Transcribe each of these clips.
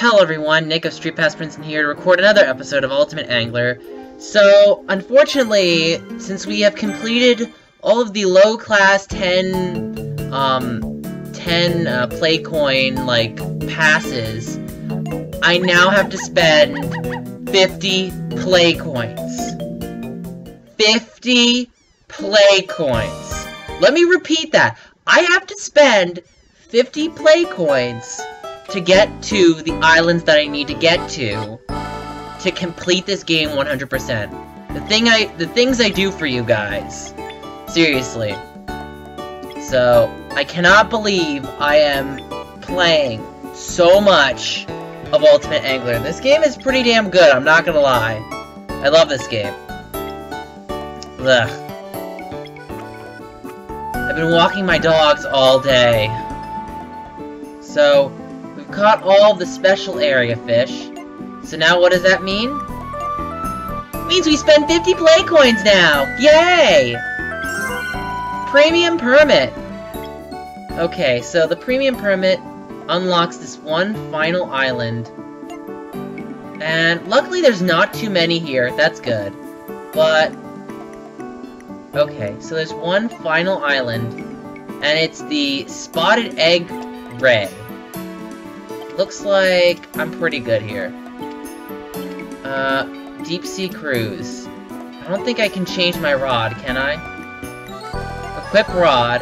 Hello everyone, Nick of StreetPass Princeton here to record another episode of Ultimate Angler. So, unfortunately, since we have completed all of the low class 10, um, 10 uh, play coin, like, passes, I now have to spend 50 play coins. 50 play coins. Let me repeat that. I have to spend 50 play coins to get to the islands that I need to get to to complete this game 100%. The thing I the things I do for you guys. Seriously. So, I cannot believe I am playing so much of Ultimate Angler. This game is pretty damn good, I'm not gonna lie. I love this game. Ugh. I've been walking my dogs all day. So, caught all the special area fish. So now what does that mean? It means we spend 50 play coins now! Yay! Premium permit. Okay, so the premium permit unlocks this one final island. And luckily there's not too many here, that's good. But Okay, so there's one final island, and it's the Spotted Eagle Ray. Looks like I'm pretty good here. Uh, Deep Sea Cruise. I don't think I can change my rod, can I? Equip rod.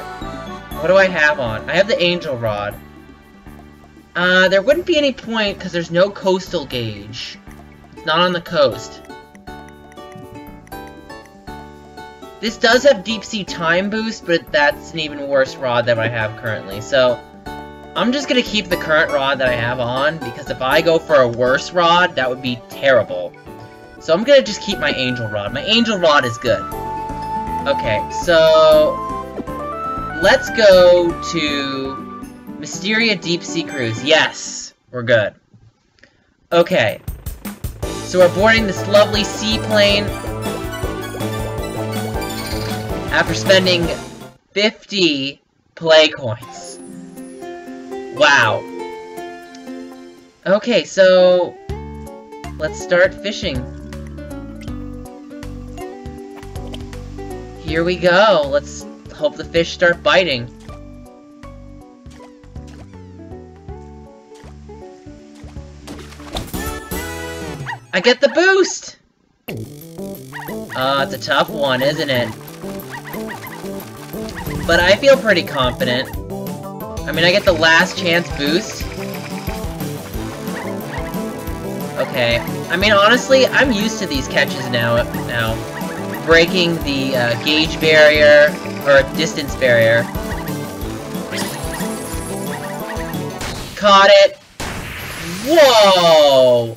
What do I have on? I have the Angel Rod. Uh, there wouldn't be any point, because there's no coastal gauge. It's not on the coast. This does have deep sea time boost, but that's an even worse rod than I have currently. So, I'm just gonna keep the current rod that I have on, because if I go for a worse rod, that would be terrible. So I'm gonna just keep my angel rod. My angel rod is good. Okay, so... Let's go to Mysteria Deep Sea Cruise. Yes, we're good. Okay. So we're boarding this lovely seaplane after spending 50 play coins. Wow. Okay, so let's start fishing. Here we go. Let's hope the fish start biting. I get the boost! Uh, it's a tough one, isn't it? But I feel pretty confident. I mean, I get the last chance boost. Okay. I mean, honestly, I'm used to these catches now. Now, breaking the uh, gauge barrier or distance barrier. Caught it. Whoa!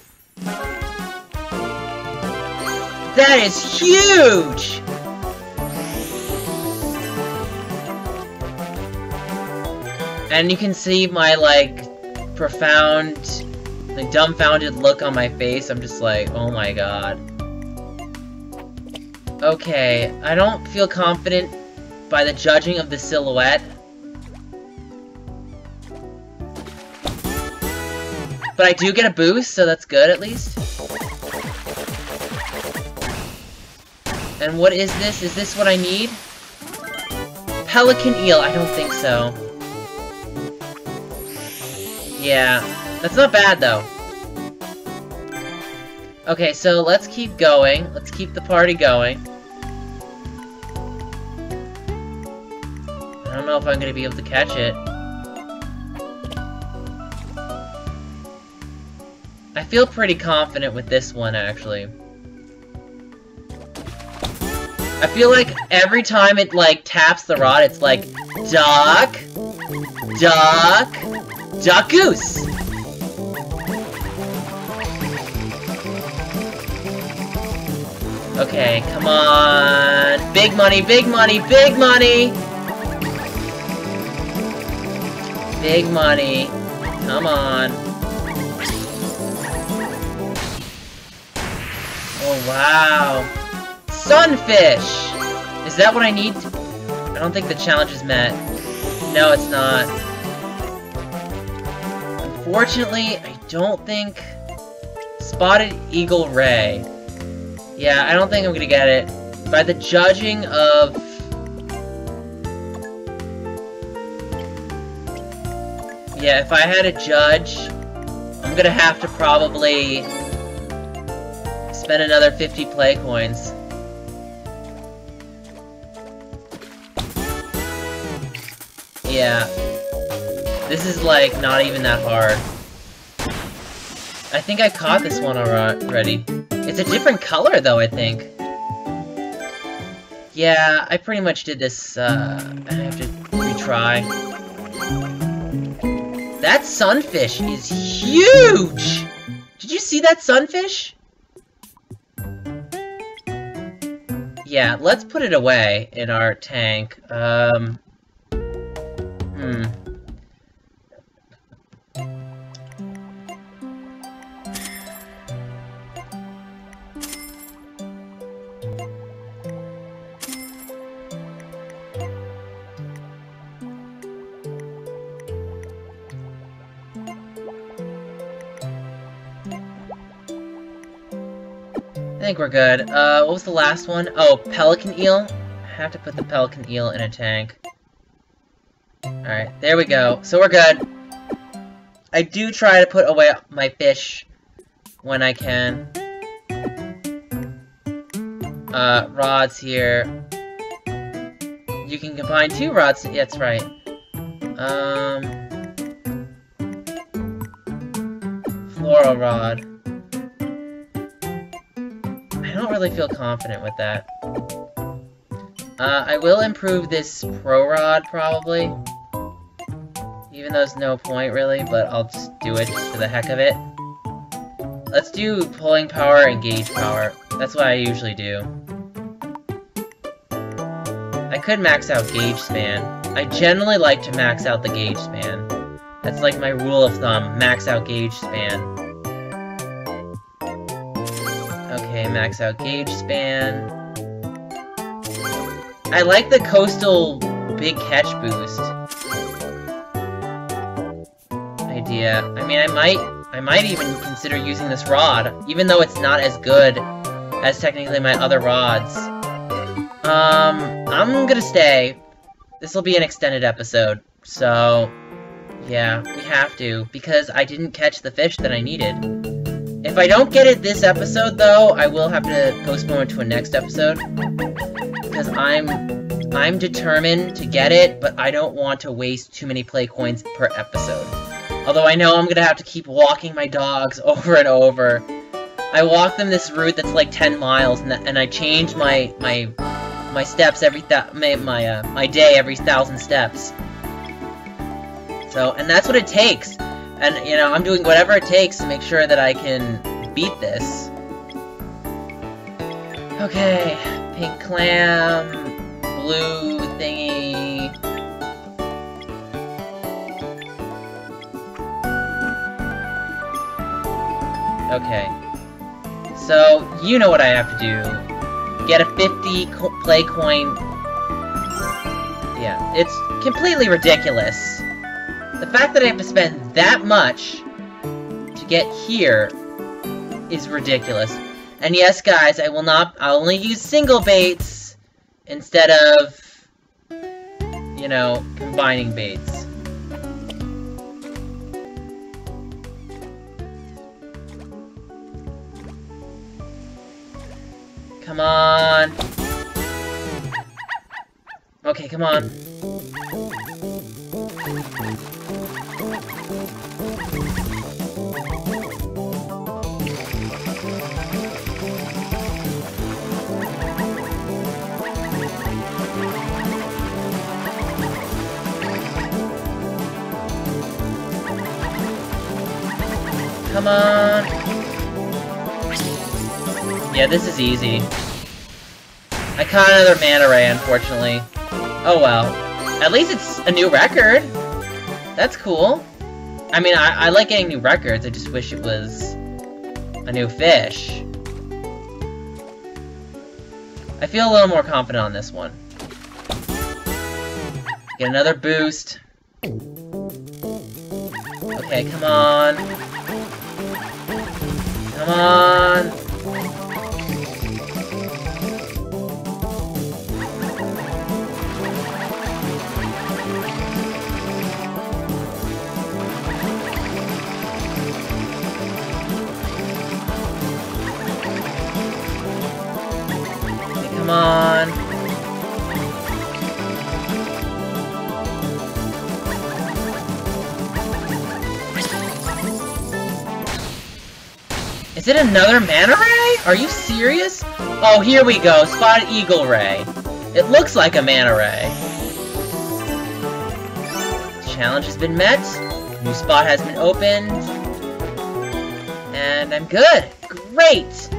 That is huge! And you can see my, like, profound, like, dumbfounded look on my face. I'm just like, oh my god. Okay, I don't feel confident by the judging of the silhouette. But I do get a boost, so that's good at least. And what is this? Is this what I need? Pelican eel, I don't think so. Yeah, that's not bad though. Okay, so let's keep going. Let's keep the party going. I don't know if I'm gonna be able to catch it. I feel pretty confident with this one, actually. I feel like every time it, like, taps the rod, it's like, Duck! Duck! Duck Goose! Okay, come on. Big money, big money, big money! Big money. Come on. Oh, wow. Sunfish! Is that what I need? I don't think the challenge is met. No, it's not. Unfortunately, I don't think... Spotted Eagle Ray. Yeah, I don't think I'm gonna get it. By the judging of... Yeah, if I had a judge, I'm gonna have to probably spend another 50 play coins. Yeah. This is, like, not even that hard. I think I caught this one already. It's a different color, though, I think. Yeah, I pretty much did this, uh, I have to retry. That sunfish is huge! Did you see that sunfish? Yeah, let's put it away in our tank. Um, hmm. Think we're good. Uh, what was the last one? Oh, pelican eel? I have to put the pelican eel in a tank. Alright, there we go. So we're good. I do try to put away my fish when I can. Uh, rods here. You can combine two rods. Yeah, that's right. Um, floral rod. Really feel confident with that. Uh, I will improve this Pro Rod, probably. Even though it's no point, really, but I'll just do it just for the heck of it. Let's do pulling power and gauge power. That's what I usually do. I could max out gauge span. I generally like to max out the gauge span. That's like my rule of thumb, max out gauge span. Okay, max out gauge span. I like the coastal big catch boost idea. I mean, I might, I might even consider using this rod, even though it's not as good as technically my other rods. Um, I'm gonna stay. This will be an extended episode, so yeah, we have to, because I didn't catch the fish that I needed. If I don't get it this episode, though, I will have to postpone it to a next episode. Because I'm... I'm determined to get it, but I don't want to waste too many play coins per episode. Although I know I'm gonna have to keep walking my dogs over and over. I walk them this route that's like 10 miles, and, and I change my my my steps every my my, uh, my day every thousand steps. So, and that's what it takes. And, you know, I'm doing whatever it takes to make sure that I can beat this. Okay, pink clam, blue thingy. Okay. So, you know what I have to do. Get a 50 co play coin. Yeah, it's completely ridiculous. The fact that I have to spend that much to get here is ridiculous. And yes, guys, I will not- I'll only use single baits instead of, you know, combining baits. Come on. Okay, come on. Come on. Yeah, this is easy. I caught another manta ray, unfortunately. Oh well. At least it's a new record. That's cool. I mean, I, I like getting new records, I just wish it was a new fish. I feel a little more confident on this one. Get another boost. Okay, Okay, come on. Come on. It another Manta Ray? Are you serious? Oh, here we go. Spotted Eagle Ray. It looks like a Manta Ray. Challenge has been met. New spot has been opened. And I'm good. Great!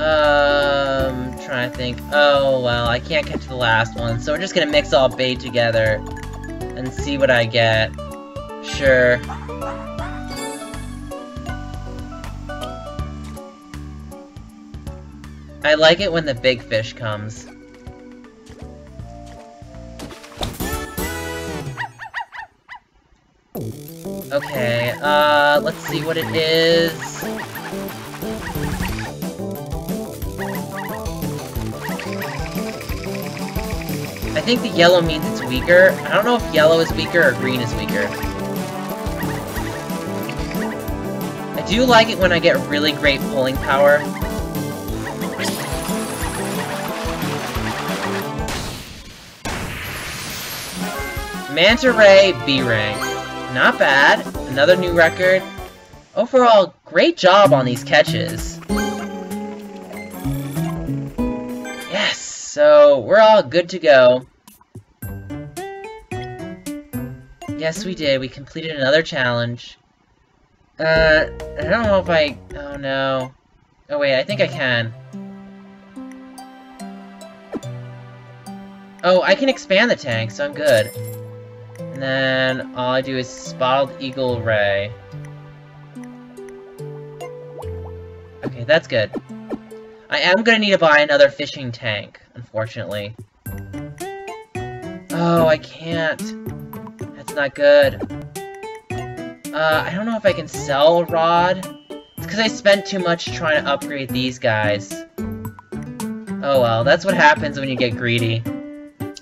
Um, trying to think. Oh, well, I can't catch the last one, so we're just gonna mix all bait together and see what I get. Sure. I like it when the big fish comes. Okay, uh, let's see what it is. I think the yellow means it's weaker. I don't know if yellow is weaker or green is weaker. Do like it when I get really great pulling power. Manta Ray B rank. Not bad. Another new record. Overall, great job on these catches. Yes, so we're all good to go. Yes, we did. We completed another challenge. Uh, I don't know if I... Oh, no. Oh, wait, I think I can. Oh, I can expand the tank, so I'm good. And then all I do is Spotted Eagle Ray. Okay, that's good. I am gonna need to buy another fishing tank, unfortunately. Oh, I can't. That's not good. Uh, I don't know if I can sell rod. It's because I spent too much trying to upgrade these guys. Oh well, that's what happens when you get greedy.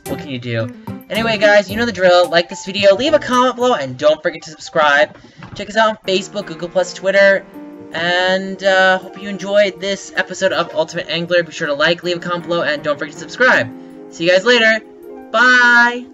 What can you do? Anyway, guys, you know the drill. Like this video, leave a comment below, and don't forget to subscribe. Check us out on Facebook, Google+, Twitter, and uh, hope you enjoyed this episode of Ultimate Angler. Be sure to like, leave a comment below, and don't forget to subscribe. See you guys later. Bye!